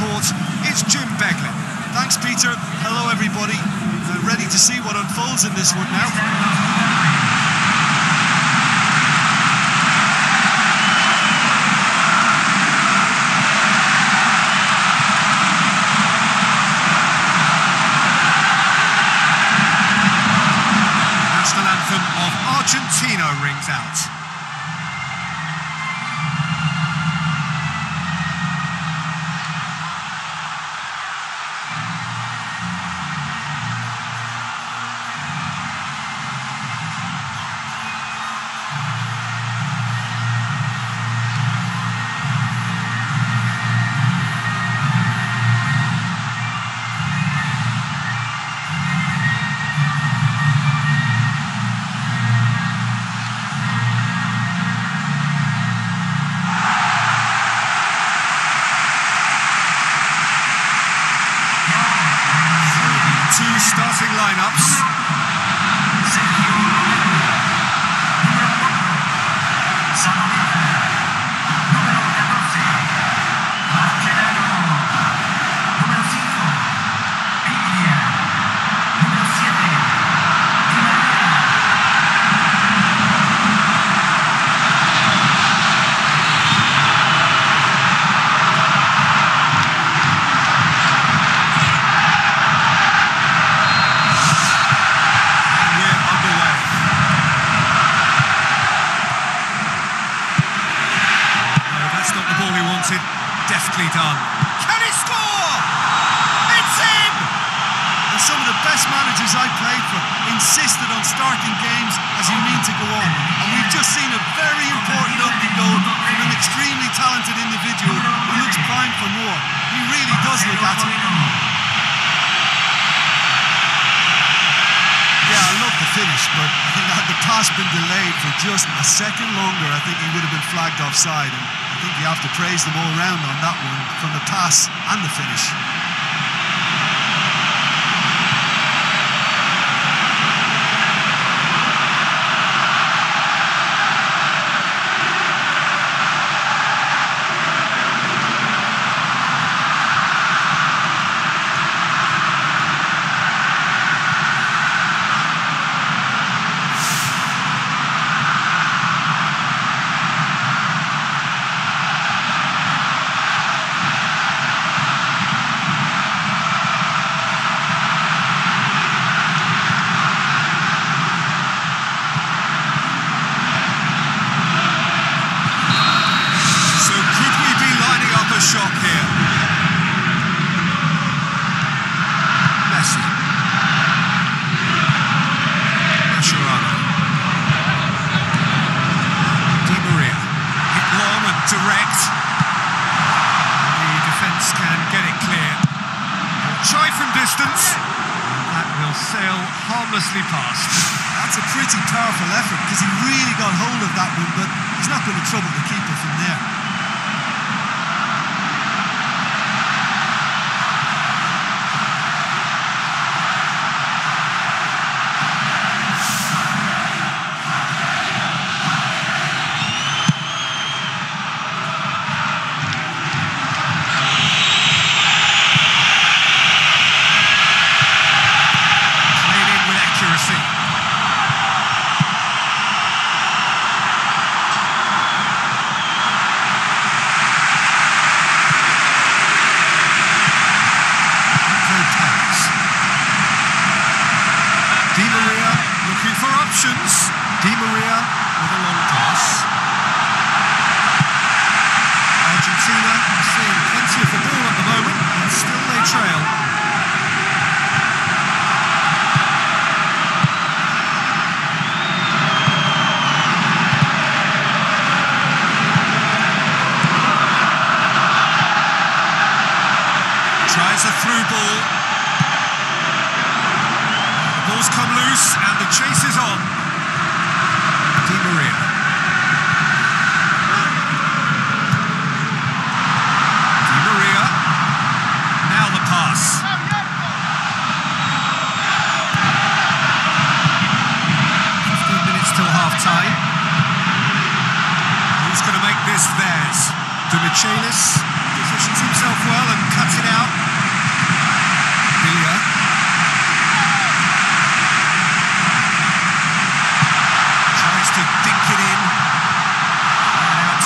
Report it's Jim Beglin. Thanks, Peter. Hello, everybody. Uh, ready to see what unfolds in this one now. Does look at. Yeah, I love the finish, but I think had the pass been delayed for just a second longer, I think he would have been flagged offside. And I think you have to praise them all round on that one, from the pass and the finish. So could we be lining up a shot here? Messi. Mascherano. Di Maria. Hit long and direct. The defence can get it clear. Try from distance. And that will sail past. That's a pretty powerful effort because he really got hold of that one, but he's not going to trouble the keeper from there.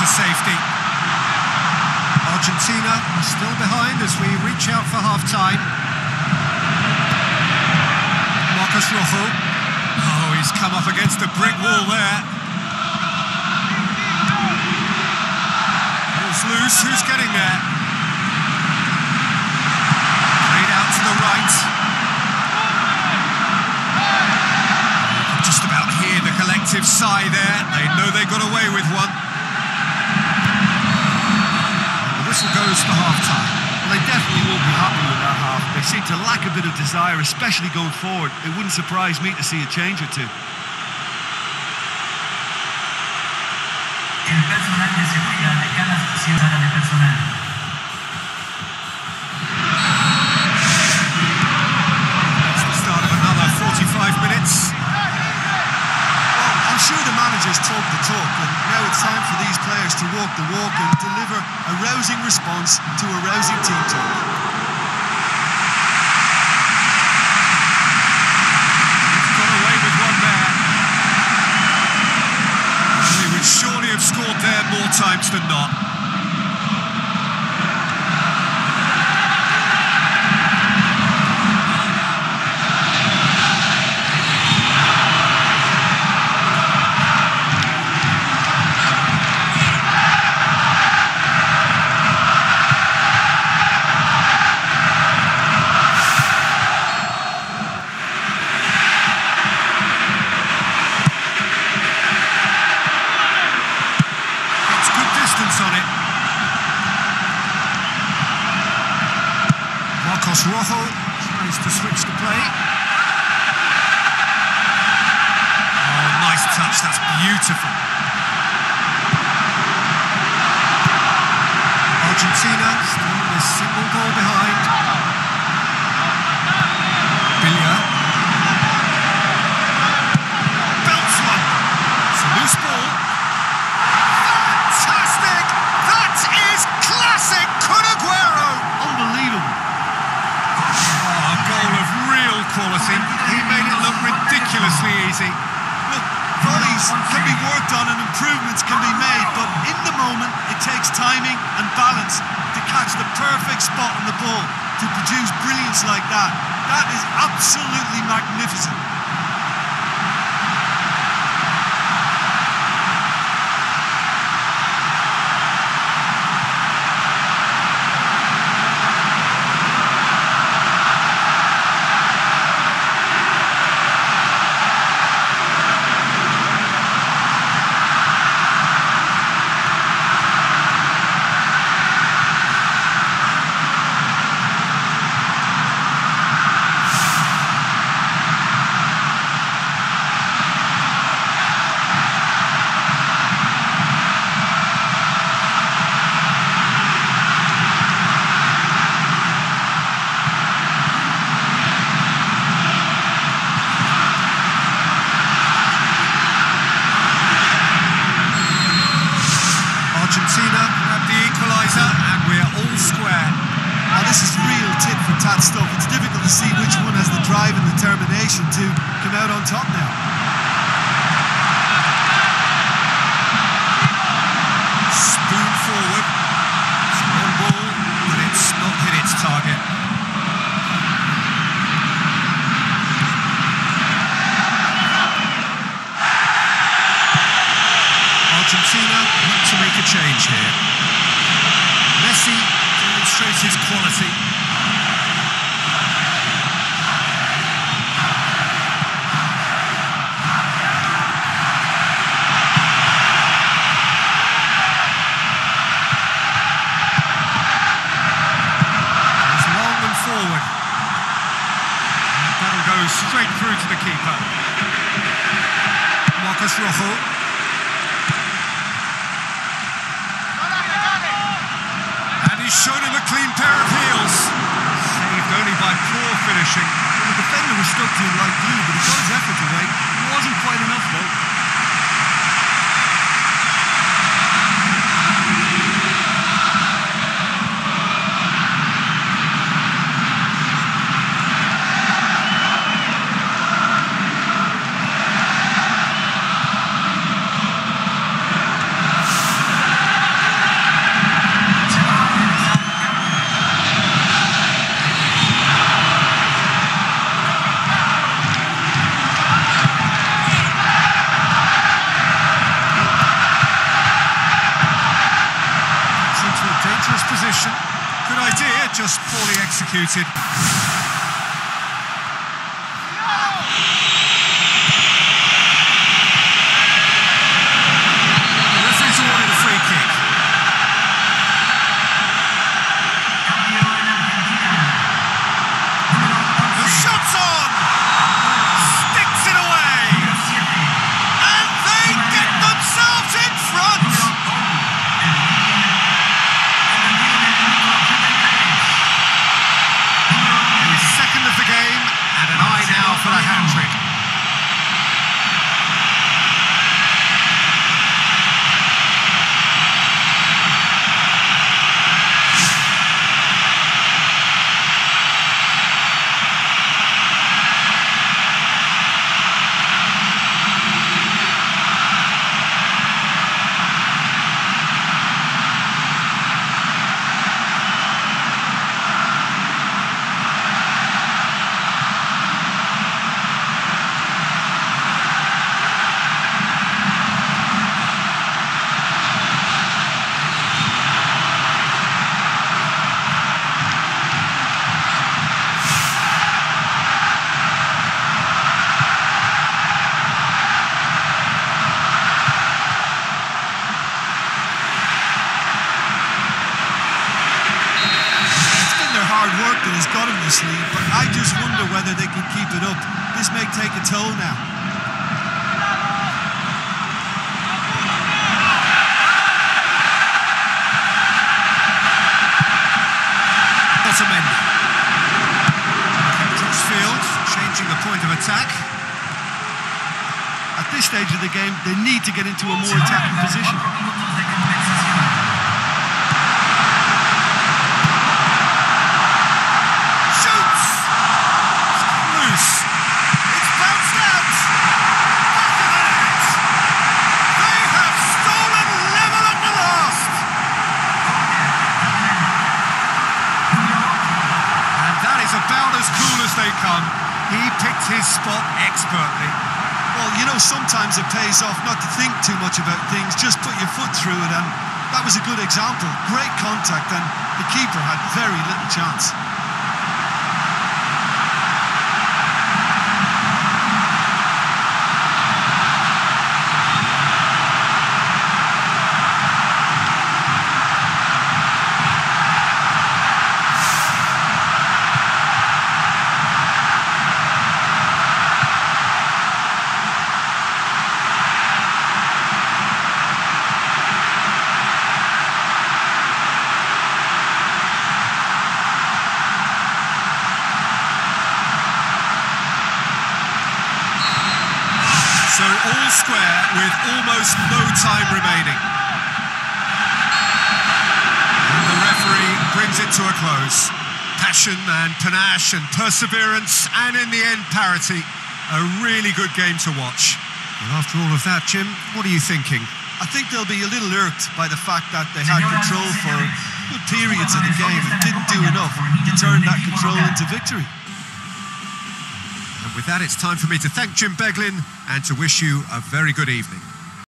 to safety. Argentina are still behind as we reach out for half-time. Marcos Rojo. Oh, he's come up against a brick wall there. Ball's loose, who's getting there? Played out to the right. Just about here, the collective sigh there. They know they got away with one. Whistle goes for half-time. Well, they definitely won't be happy with that half. They seem to lack a bit of desire, especially going forward. It wouldn't surprise me to see a change or two. El personal de seguridad de cada estación de. Walk and deliver a rousing response to a rousing team talk. Got away with one there. He would surely have scored there more times than not. It's good distance on it. Marcos Rojo tries to switch the play. Oh, nice touch. That's beautiful. Argentina still a single goal behind. Biglia. Belts one. It's a loose ball. Fantastic! That is classic Kun Aguero! Unbelievable. Oh, a goal of real quality. He made it look ridiculously easy. Look, volleys can be worked on and improvements can be made, but in the moment, it takes timing and balance to catch the perfect spot on the ball to produce brilliance like that. That is absolutely magnificent. Argentina grab the equaliser and we're all square. Now, this is real tit for tat stuff. It's difficult to see which one has the drive and determination to come out on top now. Spoon forward. It's on ball, but it's not hit its target. Argentina want to make a change here. Messi demonstrates his quality. It's long and forward. And that'll go straight through to the keeper. Marcos Rojo. And he's shown him a clean pair of heels. Saved only by poor finishing. The defender was stuck to him like glue, but he got his effort away. It wasn't quite enough, though. That has got them this lead, but I just wonder whether they can keep it up. This may take a toll now. Otamendi. Crossfield, changing the point of attack. At this stage of the game, they need to get into a more Se van a attacking position. Come. He picked his spot expertly. Well, you know, sometimes it pays off not to think too much about things, just put your foot through it, and that was a good example. Great contact, and the keeper had very little chance. So all square with almost no time remaining. And the referee brings it to a close. Passion and panache and perseverance, and in the end, parity. A really good game to watch. And after all of that, Jim, what are you thinking? I think they'll be a little irked by the fact that they had control for good periods of the game and didn't do enough to turn that control into victory. And with that, it's time for me to thank Jim Beglin and to wish you a very good evening.